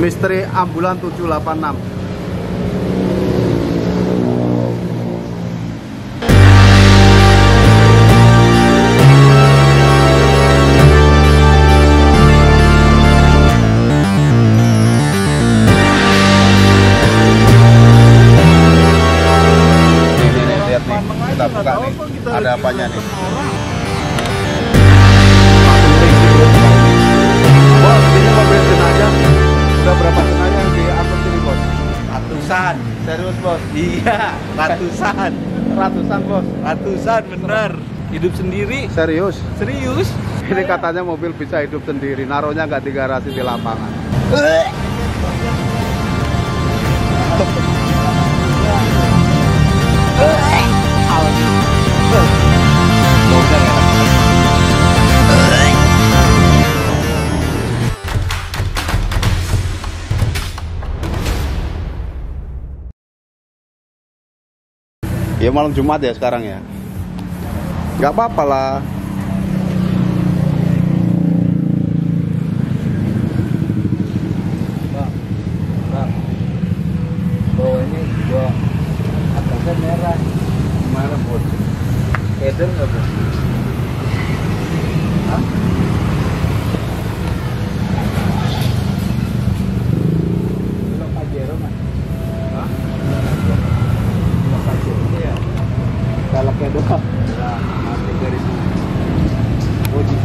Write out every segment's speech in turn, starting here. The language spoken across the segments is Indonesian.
Misteri Ambulan 786 Nih, nih, nih, lihat nih. Kita buka. Ada apanya nih? Ratusan. Serius, Bos? Iya, ratusan. Ratusan, Bos. Ratusan bener. Hidup sendiri. Serius? Serius? Ini katanya mobil bisa hidup sendiri, naruhnya nggak di garasi di lapangan. Ya malam Jumat ya sekarang ya. Nggak apa-apa lah. Bawahnya juga atasnya merah. Bos? Keder nggak bos? Velgnya doang. Nanti dari sini. Oh, di-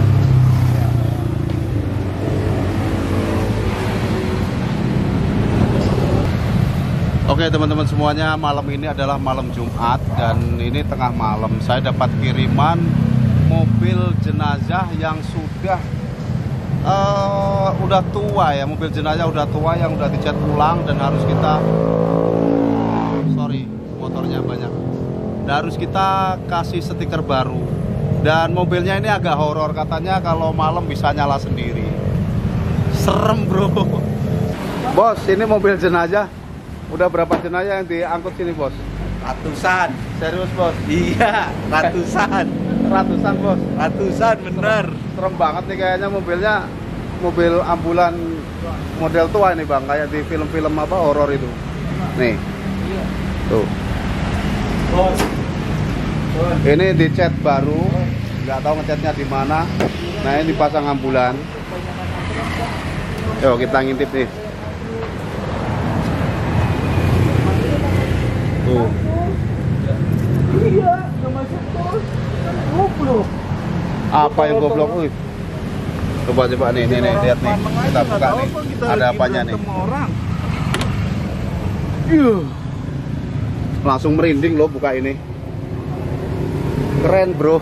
Oke teman-teman semuanya malam ini adalah malam Jumat dan ini tengah malam saya dapat kiriman mobil jenazah yang sudah eh, udah tua ya mobil jenazah udah tua yang udah dicat ulang dan harus kita dan harus kita kasih stiker baru. Dan mobilnya ini agak horor katanya kalau malam bisa nyala sendiri. Serem bro. Bos ini mobil jenazah. Udah berapa jenazah yang diangkut sini bos? Ratusan. serius bos? Iya, ratusan. ratusan bos. Ratusan bener. serem banget nih kayaknya mobilnya. Mobil ambulan model tua ini bang. Kayak di film-film apa horor itu. Nih. Iya. tuh. Bos. Ini dicat baru nggak tahu ngecatnya di mana. Nah ini dipasang ambulan. Yuk kita ngintip nih. Tuh. Iya. Goblok. apa yang goblok. Wih. coba coba nih nih, nih lihat nih. Kita buka nih. ada apanya nih? langsung merinding loh buka ini keren bro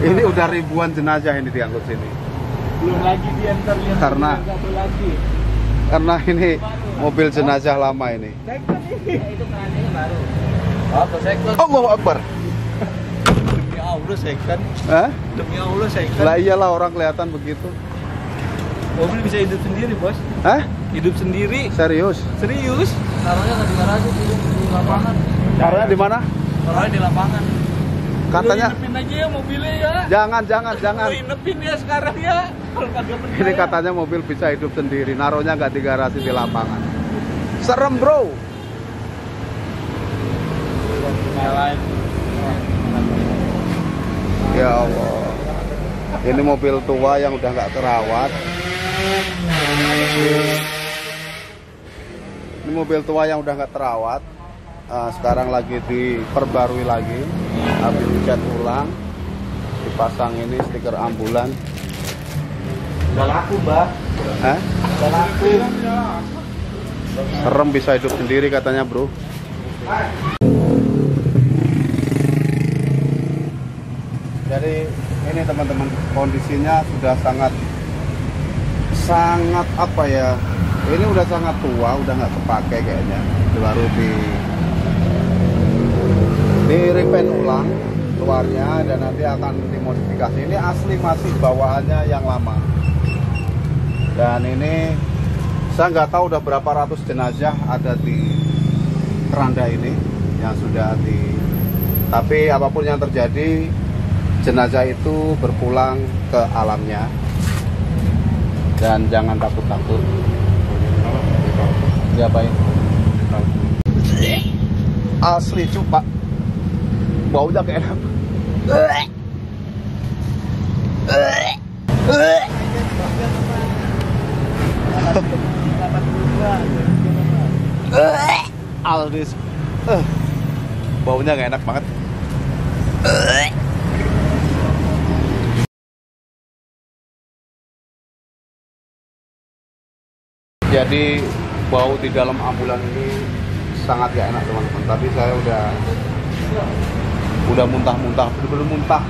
ini udah ribuan jenazah ini diangkut sini Belum lagi diantar yang Karena- satu lagi. karena ini mobil jenazah lama ini. Itu baru. Second? Allahu Akbar Demi Allah second. Hah? Demi Allah second. lah iyalah orang kelihatan begitu Mobil bisa hidup sendiri bos. Hah? Hidup sendiri. serius Serius? Taruhnya nggak di garasi di, di lapangan. caranya di mana Taruhnya di lapangan. katanya inepin aja ya mobilnya ya. jangan jangan jangan inepin ya sekarang ya. Ini katanya mobil bisa hidup sendiri naruhnya nggak di garasi di lapangan serem bro. Ya Allah. Ini mobil tua yang udah nggak terawat. Ini mobil tua yang udah nggak terawat. Ah, sekarang lagi diperbarui lagi, habis dicat ulang, dipasang ini stiker ambulan. Udah laku, Mbak. Hah? Udah laku. Serem bisa hidup sendiri katanya bro. Jadi ini teman-teman kondisinya sudah sangat sangat apa ya? Ini udah sangat tua, udah nggak kepake kayaknya. Baru di di repaint ulang luarnya dan nanti akan dimodifikasi. Ini asli masih bawaannya yang lama. Dan ini saya nggak tahu udah berapa ratus jenazah ada di keranda ini yang sudah di tapi apa pun yang terjadi jenazah itu berpulang ke alamnya dan jangan takut-takut diapain asli cupak baunya kayak Aldis. Eh, baunya nggak enak banget. Jadi bau di dalam ambulan ini sangat gak enak teman-teman. Tapi saya udah udah muntah-muntah belum muntah.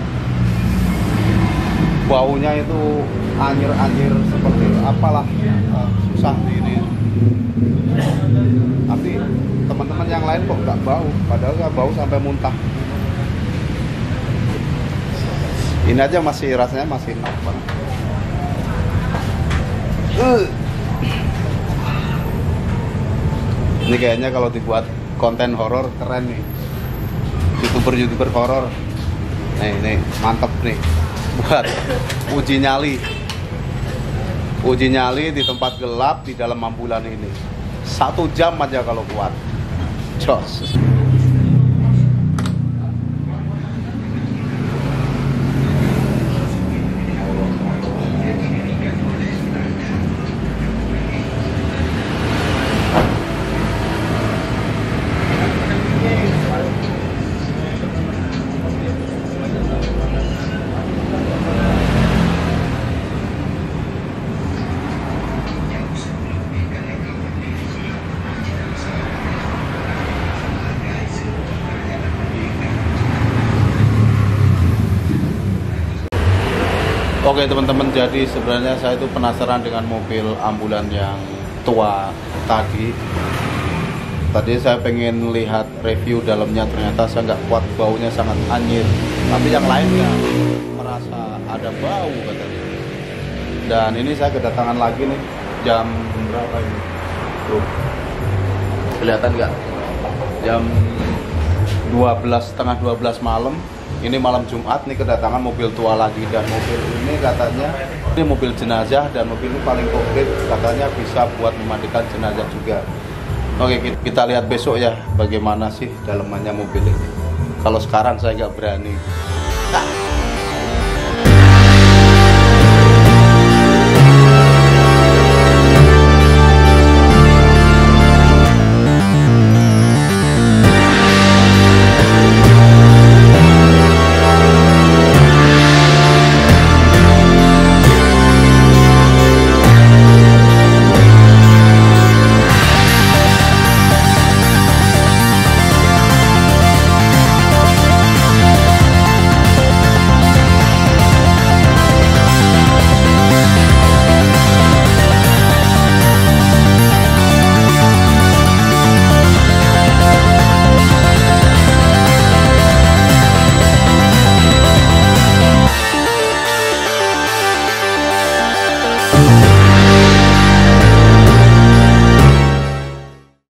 Baunya itu anjir-anjir seperti apalah. Eh, susah ini tapi teman-teman yang lain kok nggak bau padahal nggak bau sampai muntah. Ini aja masih rasanya masih enak Uh. ini kayaknya kalau dibuat konten horor keren nih youtuber-youtuber horor. Nih nih mantep nih. Buat uji nyali. Uji nyali di tempat gelap di dalam ambulan ini. Satu jam aja kalau kuat. Jos Oke teman-teman, jadi sebenarnya saya itu penasaran dengan mobil ambulan yang tua tadi. Tadi saya pengen lihat review dalamnya, ternyata saya nggak kuat baunya sangat anjir. Tapi yang lainnya merasa ada bau katanya. Dan ini saya kedatangan lagi nih jam berapa ini? Tuh, kelihatan nggak? Jam 12 setengah 12 malam ini malam Jumat nih kedatangan mobil tua lagi. Dan mobil ini katanya ini mobil jenazah dan mobil ini paling komplit. Katanya bisa buat memandikan jenazah juga. Oke ki- kita lihat besok ya bagaimana sih dalamannya mobil ini. Kalau sekarang saya nggak berani